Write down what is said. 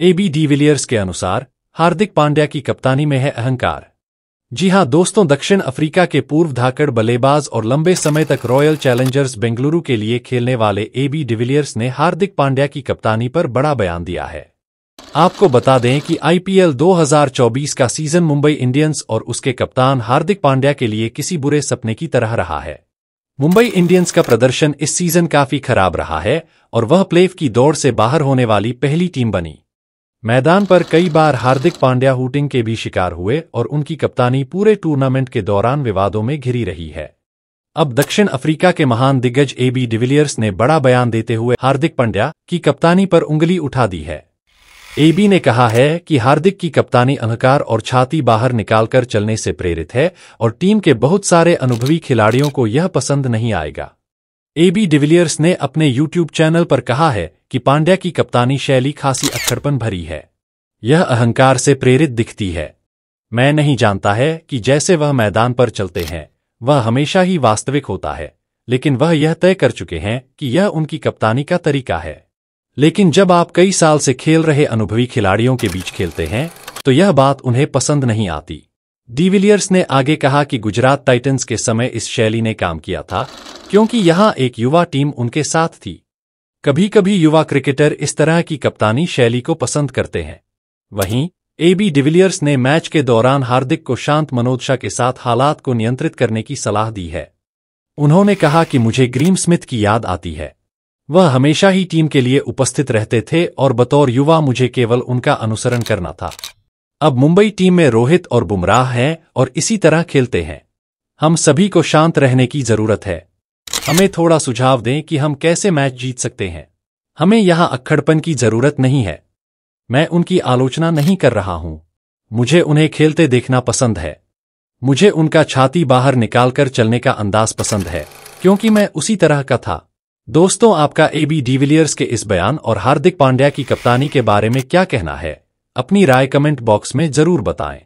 AB de Villiers के अनुसार, हार्दिक पांड्या की कप्तानी में है अहंकार। जी हाँ, दोस्तों, दक्षिण अफ्रीका के पूर्व धाकड़ बल्लेबाज और लंबे समय तक रॉयल चैलेंजर्स बेंगलुरु के लिए खेलने वाले एबी डिविलियर्स ने हार्दिक पांड्या की कप्तानी पर बड़ा बयान दिया है। आपको बता दें कि आईपीएल 2024 का सीज़न मुंबई इंडियंस और उसके कप्तान हार्दिक पांड्या के लिए किसी बुरे सपने की तरह रहा है। मुंबई इंडियंस का प्रदर्शन इस सीज़न काफ़ी खराब रहा है और वह प्लेफ की दौड़ से बाहर होने वाली पहली टीम बनी। मैदान पर कई बार हार्दिक पांड्या हुटिंग के भी शिकार हुए और उनकी कप्तानी पूरे टूर्नामेंट के दौरान विवादों में घिरी रही है। अब दक्षिण अफ्रीका के महान दिग्गज एबी डिविलियर्स ने बड़ा बयान देते हुए हार्दिक पांड्या की कप्तानी पर उंगली उठा दी है। एबी ने कहा है कि हार्दिक की कप्तानी अहंकार और छाती बाहर निकालकर चलने से प्रेरित है और टीम के बहुत सारे अनुभवी खिलाड़ियों को यह पसंद नहीं आएगा। एबी डिविलियर्स ने अपने यूट्यूब चैनल पर कहा है कि पांड्या की कप्तानी शैली खासी अक्षरपन भरी है। यह अहंकार से प्रेरित दिखती है। मैं नहीं जानता है कि जैसे वह मैदान पर चलते हैं, वह हमेशा ही वास्तविक होता है, लेकिन वह यह तय कर चुके हैं कि यह उनकी कप्तानी का तरीका है। लेकिन जब आप कई साल से खेल रहे अनुभवी खिलाड़ियों के बीच खेलते हैं तो यह बात उन्हें पसंद नहीं आती। डिविलियर्स ने आगे कहा कि गुजरात टाइटंस के समय इस शैली ने काम किया था। क्योंकि यहाँ एक युवा टीम उनके साथ थी। कभी कभी युवा क्रिकेटर इस तरह की कप्तानी शैली को पसंद करते हैं। वहीं एबी डिविलियर्स ने मैच के दौरान हार्दिक को शांत मनोदशा के साथ हालात को नियंत्रित करने की सलाह दी है। उन्होंने कहा कि मुझे ग्रीम स्मिथ की याद आती है। वह हमेशा ही टीम के लिए उपस्थित रहते थे और बतौर युवा मुझे केवल उनका अनुसरण करना था। अब मुंबई टीम में रोहित और बुमराह हैं और इसी तरह खेलते हैं। हम सभी को शांत रहने की ज़रूरत है। हमें थोड़ा सुझाव दें कि हम कैसे मैच जीत सकते हैं। हमें यहाँ अक्खड़पन की ज़रूरत नहीं है। मैं उनकी आलोचना नहीं कर रहा हूँ। मुझे उन्हें खेलते देखना पसंद है। मुझे उनका छाती बाहर निकालकर चलने का अंदाज पसंद है, क्योंकि मैं उसी तरह का था। दोस्तों, आपका एबी डिविलियर्स के इस बयान और हार्दिक पांड्या की कप्तानी के बारे में क्या कहना है, अपनी राय कमेंट बॉक्स में ज़रूर बताएँ।